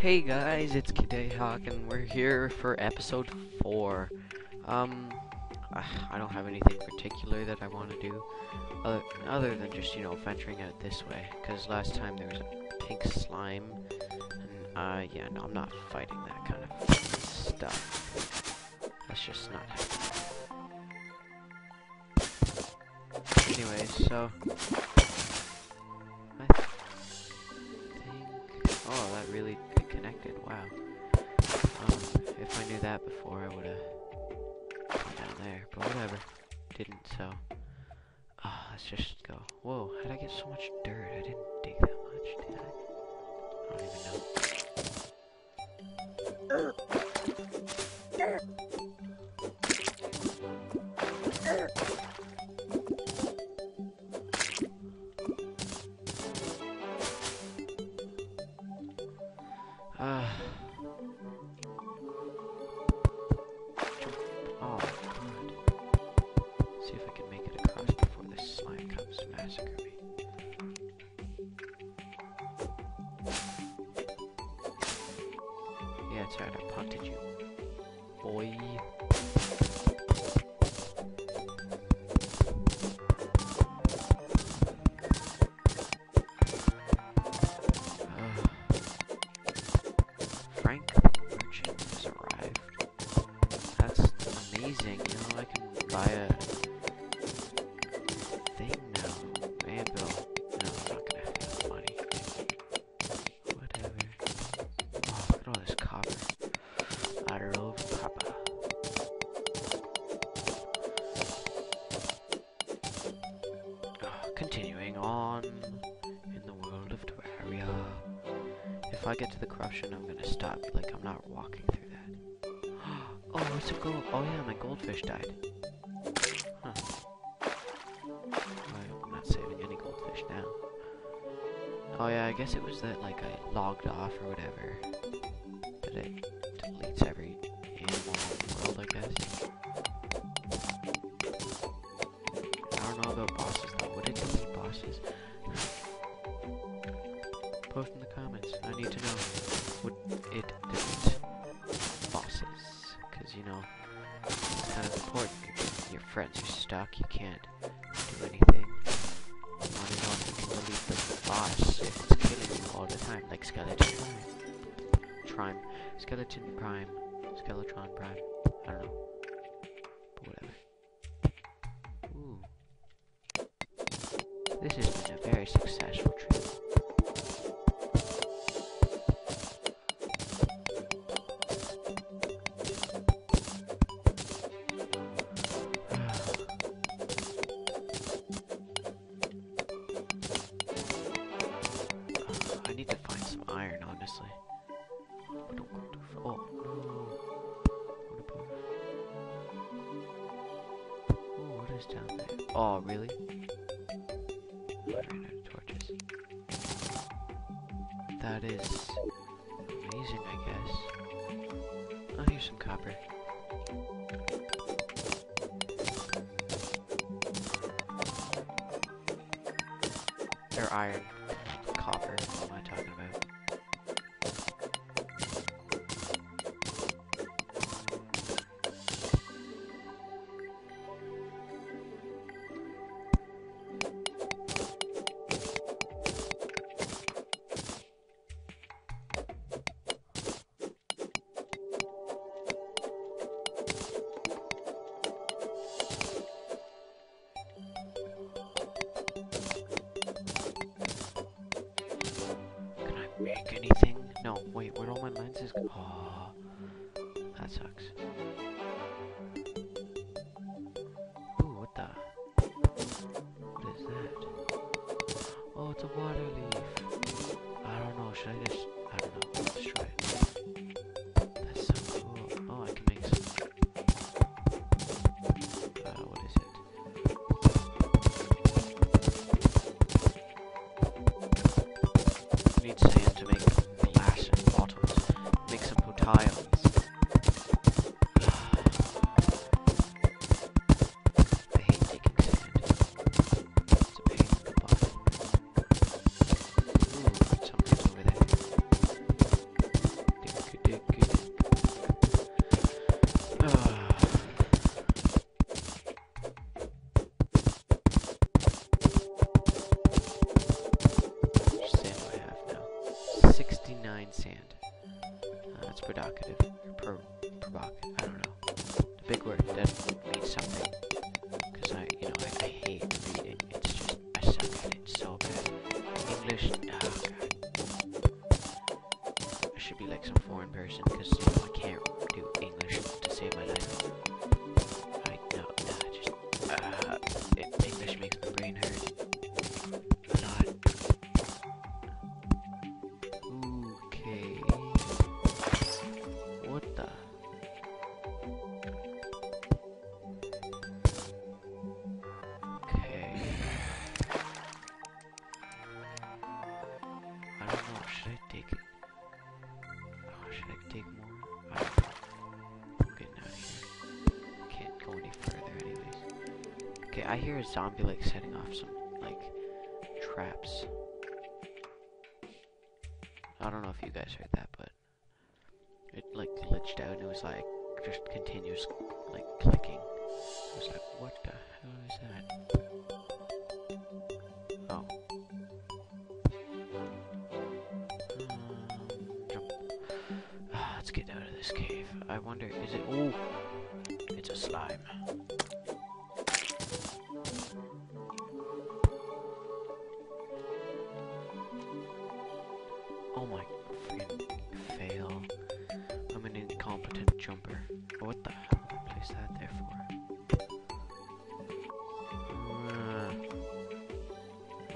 Hey guys, it's Kittayhawk and we're here for episode 4. Um, I don't have anything particular that I want to do other, other than just, you know, venturing out this way. Because last time there was a pink slime and, uh, yeah, no, I'm not fighting that kind of stuff. That's just not happening. Anyways, so... that before, I would have gone down there. But whatever. Didn't, so... Oh, let's just go. Whoa, how'd I get so much dirt? I didn't I get to the corruption, I'm gonna stop. Like, I'm not walking through that. oh, it's a gold. Oh yeah, my goldfish died. Huh. I'm not saving any goldfish now. Oh yeah, I guess it was that, like, I logged off or whatever. Post in the comments. I need to know. Would it delete bosses? Because, you know, it's kind of important. Your friends are stuck. You can't do anything. You want to know if you can delete the boss if it's killing you all the time. Like Skeleton Prime. Prime. Skeleton Prime. Skeletron Prime. I don't know. But whatever. Ooh. This has been a very successful Oh, really? Torches. That is amazing, I guess. Oh, here's some copper. Or iron. Make anything? No, wait, where'd all my lenses go? Oh, that sucks. Provocative. Pro provocative. I don't know. The big word that means something. I hear a zombie like setting off some like traps. I don't know if you guys heard that, but it like glitched out and it was like just continuous like clicking. I was like, what the hell is that? Oh. Um. Ah, let's get out of this cave. I wonder, is it? Oh, it's a slime. What the hell did I place that there for? Uh,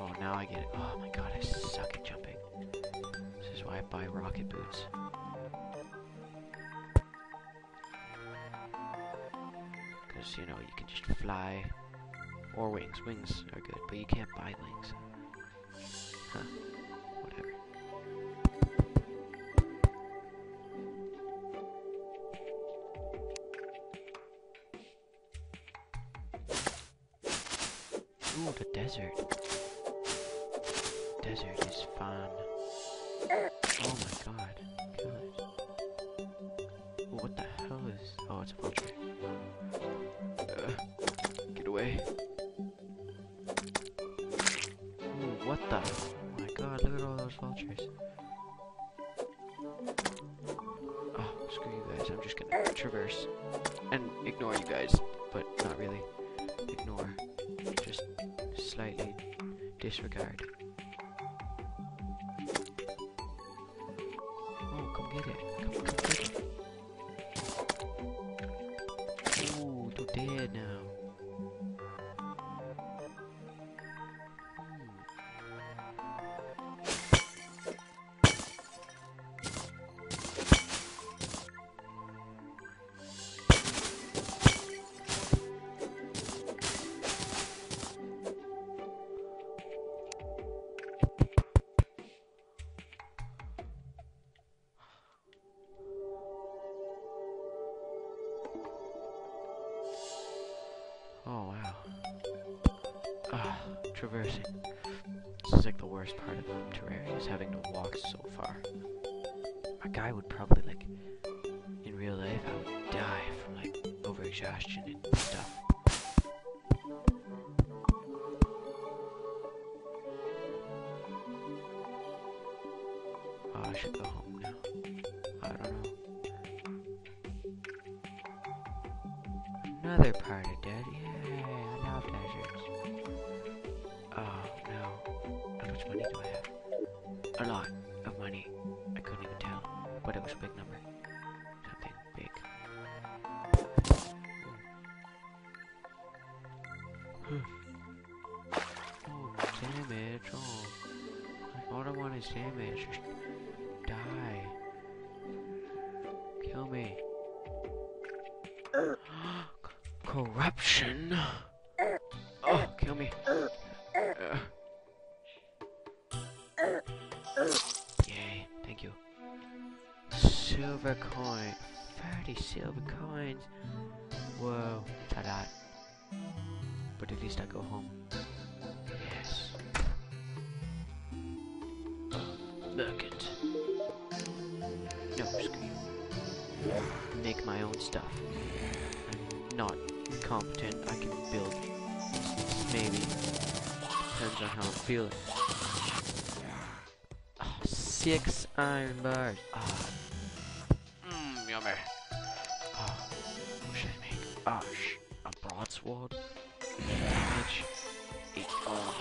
oh, now I get it. Oh my god, I suck at jumping. This is why I buy rocket boots. Because, you know, you can just fly. Or wings. Wings are good, but you can't buy wings. Huh. Ooh, the desert. Desert is fun. Oh my god. Ooh, what the hell is... Oh, it's a vulture. Uh, get away. Ooh, what the... Oh my god, look at all those vultures. Oh, screw you guys. I'm just gonna traverse. And ignore you guys, but not really. Disregard. Oh, come get it. Come, come get it. Ooh, they're dead now. Traversing. This is like the worst part of Terraria is having to walk so far. A guy would probably like in real life I would die from like overexhaustion and stuff. Oh no. How much money do I have? A lot of money. I couldn't even tell. But it was a big number. Something big. oh, damage. Oh. All I want is damage. Just die. Kill me. Corruption. Oh, kill me. Silver coin. 30 silver coins. Whoa, it's a. But at least I go home. Yes. Look it. No, screw you. Make my own stuff. I'm not competent. I can build. Maybe. Depends on how I'm feeling. Oh, six iron bars. Ah. Yummy. Oh, what should I make? Oh, sh a broadsword? Damage? Eight. Oh,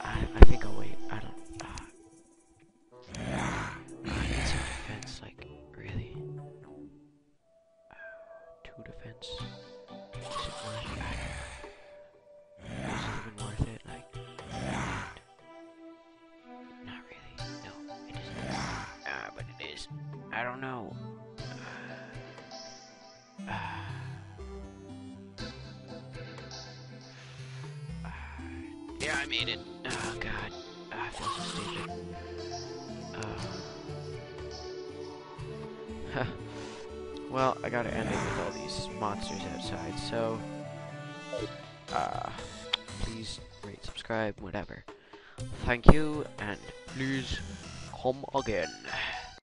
I. I, think I'll wait. I don't. Uh, I need some defense, like, really. Uh, two defense. Is it I don't know. Yeah, I made it. Oh god, I feel so stupid. Oh. well, I gotta end it with all these monsters outside, so uh, please rate, subscribe, whatever. Thank you, and please come again.